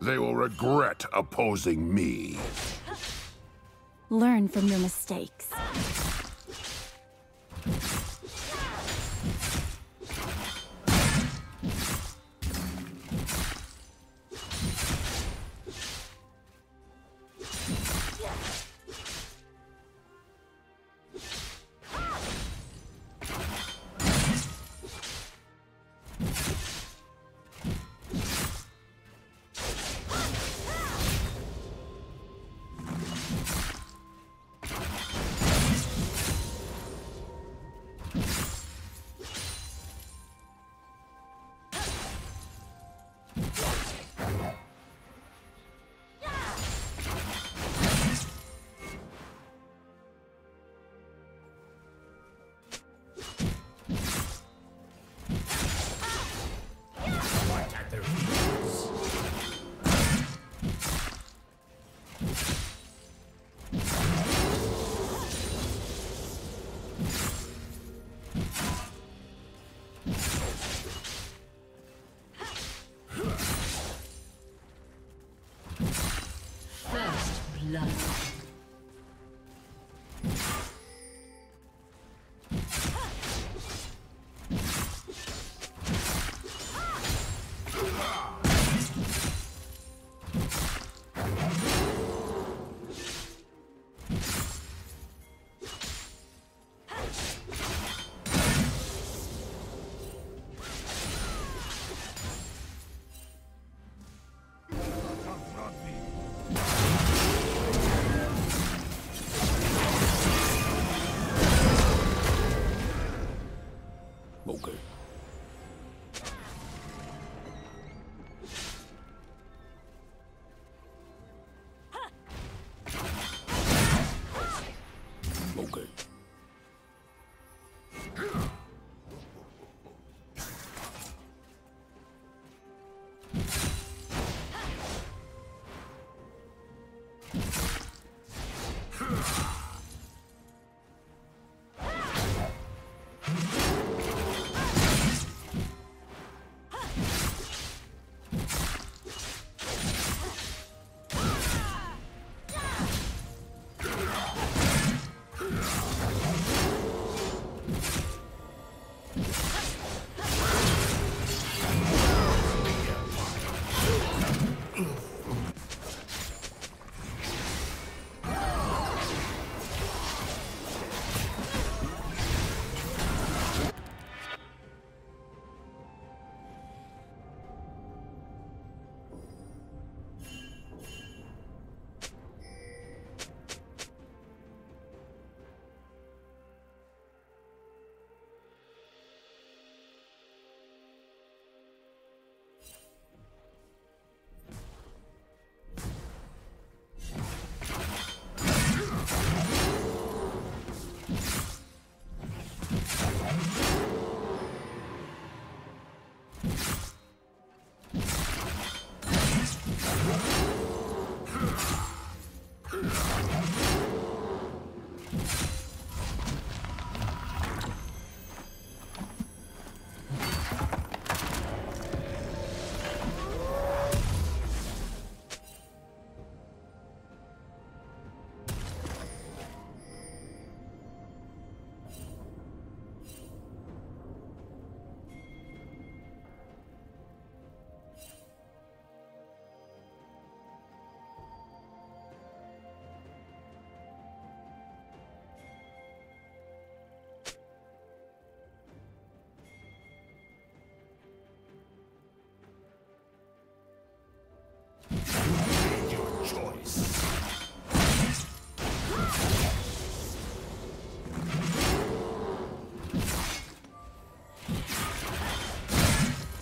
They will regret opposing me. Learn from your mistakes. Blood.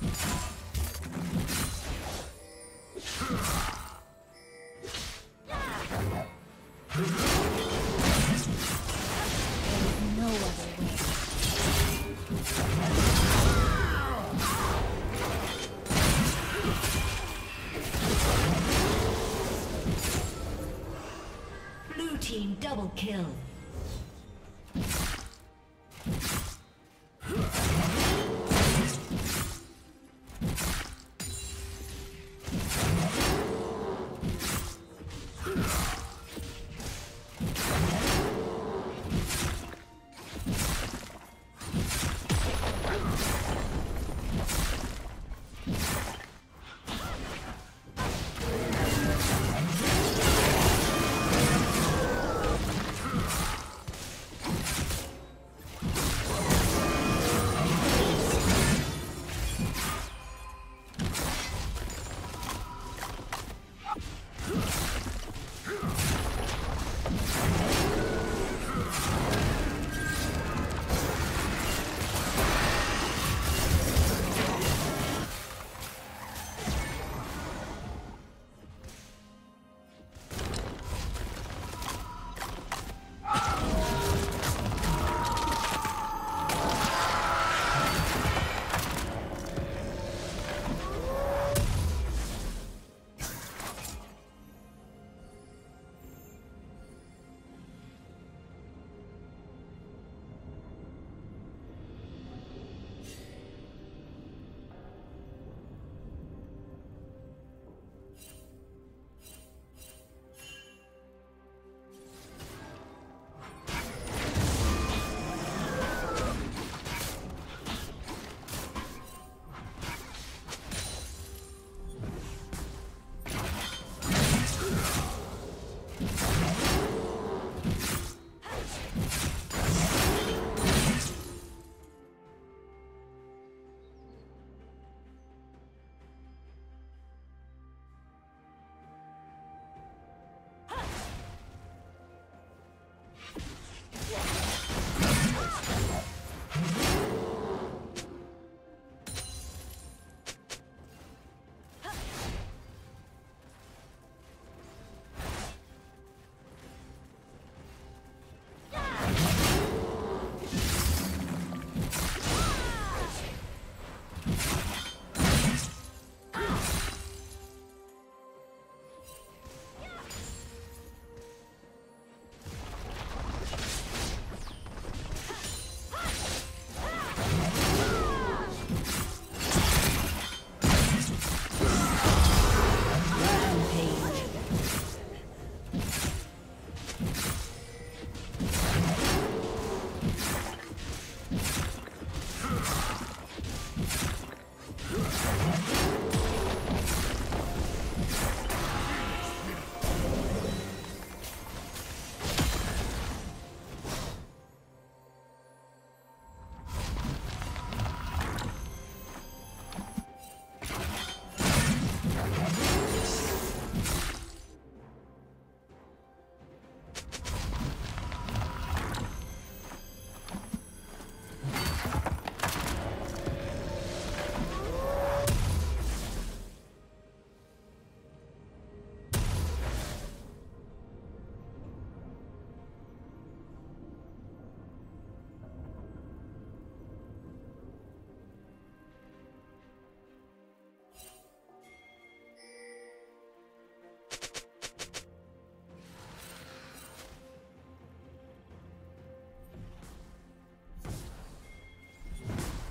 you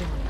something.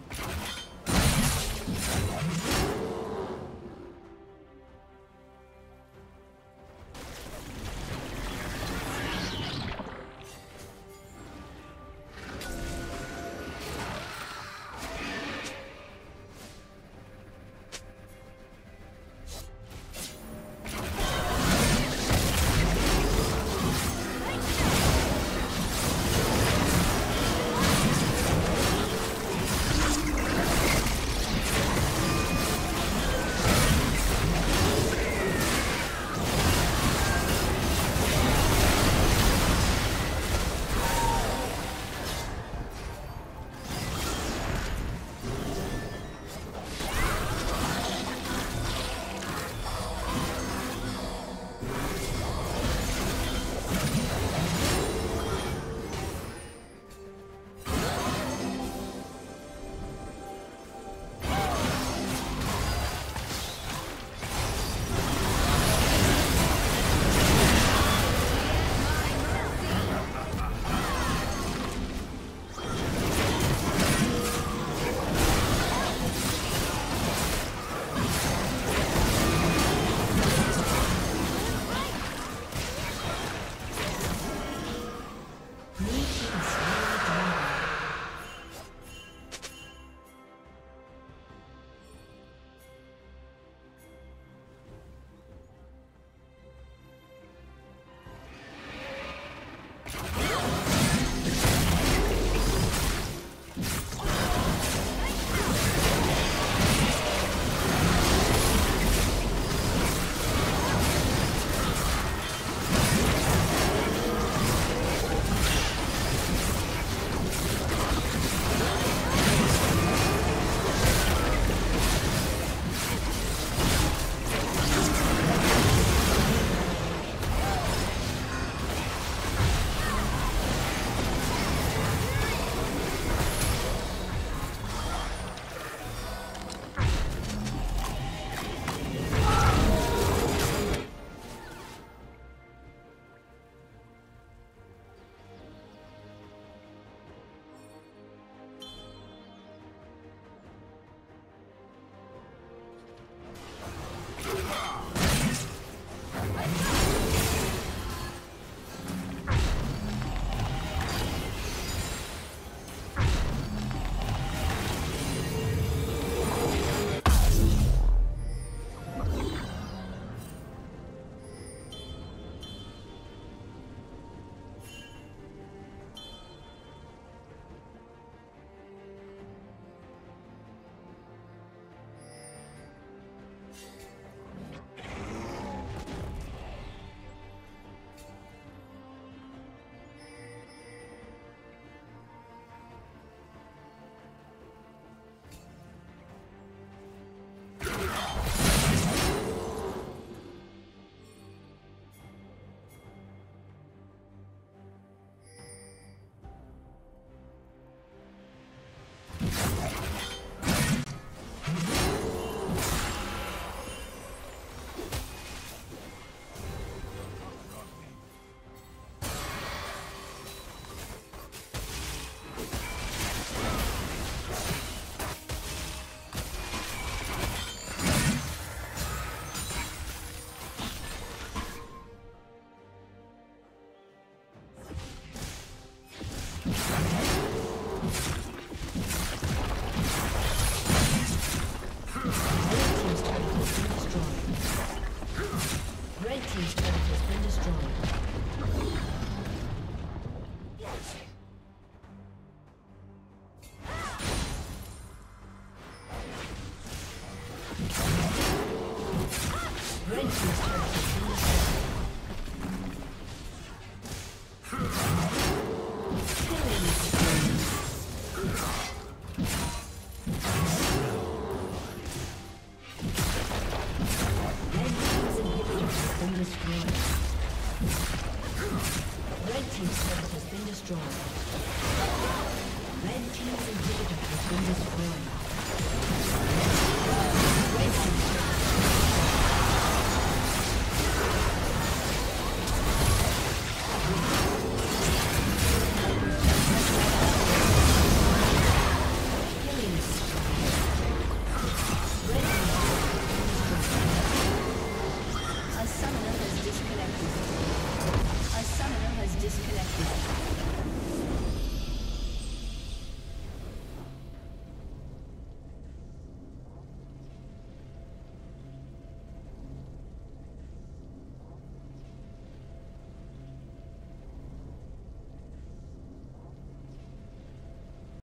A summoner